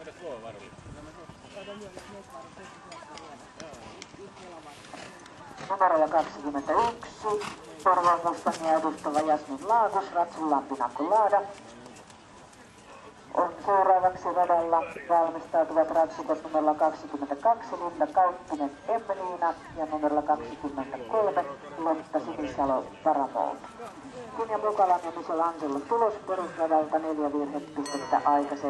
Edes tuo varmaan. Numerolla 21, Porvoon Mustania edustava Jasmin Laakus, Ratsun Lampinakko Laada, on seuraavaksi radalla valmistautuvat ratsukas numero 22 Linda Kauppinen Emmeliina ja numero 23 Lotta Sinisalo Paramoolta. Kun ja Mukalan niin ja Michel Angelo tulos perusradalta 4 virhepistettä aika 72,03.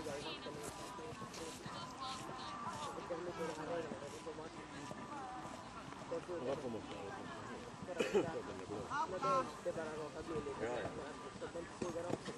Gracias. Gracias.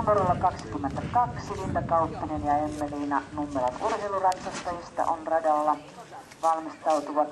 Numerolla 22 Linda Kauppinen ja Emmeliina numerot urheiluratsastajista on radalla valmistautuvat